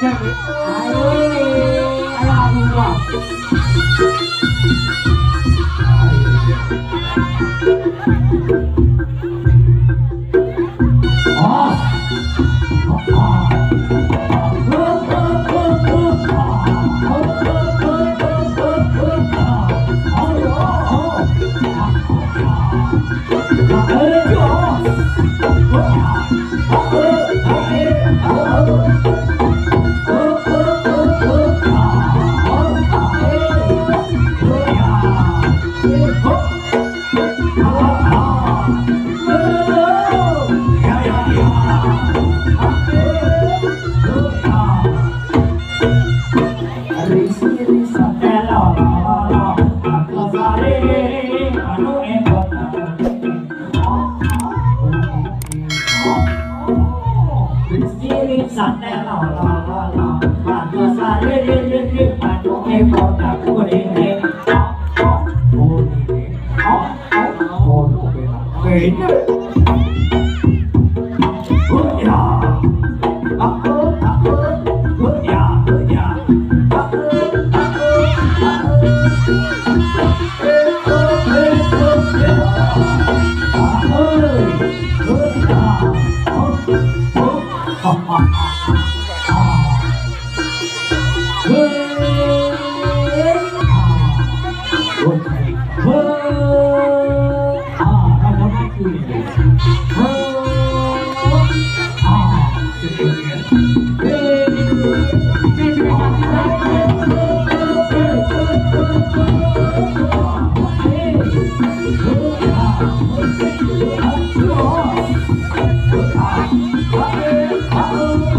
这样子 Yeah. Thank you.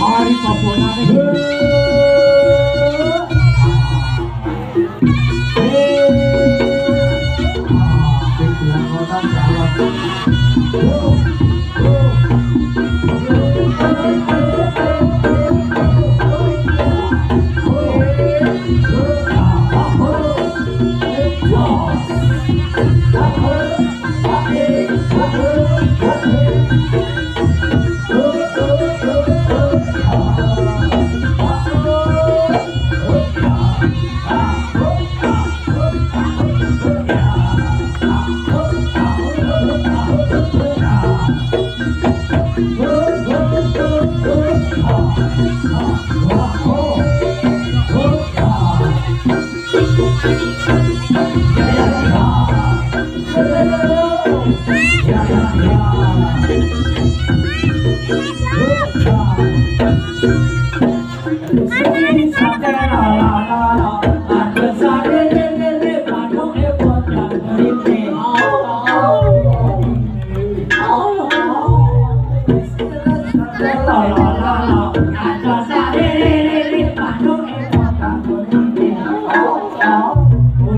harika bu.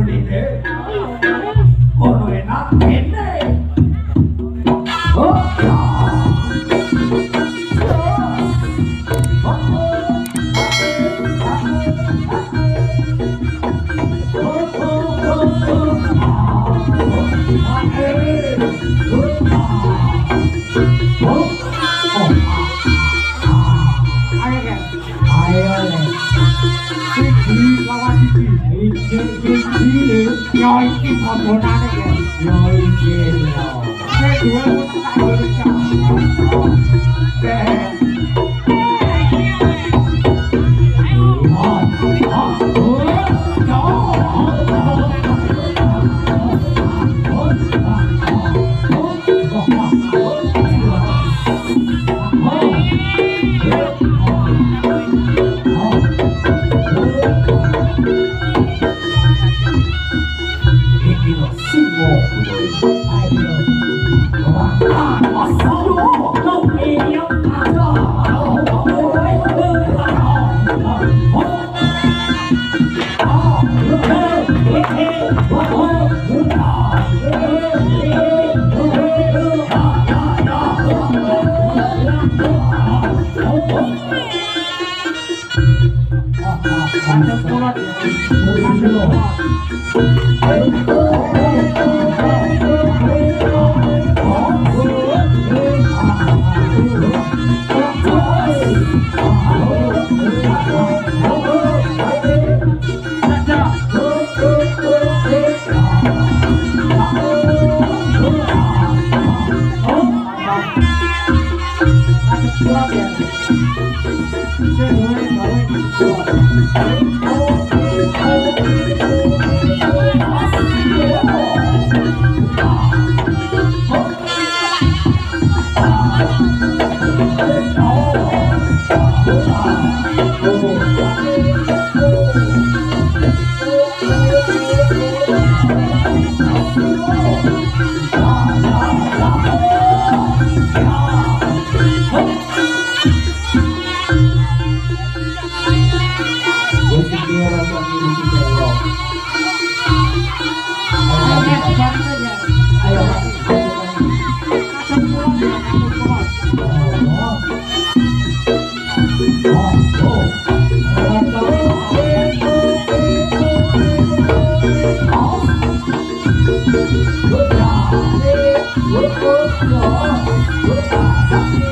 Oh, Oh, oh,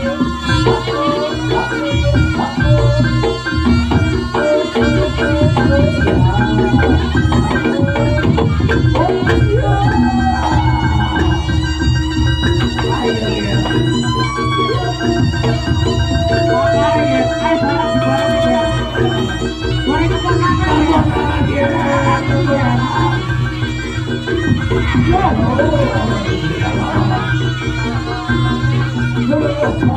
Thank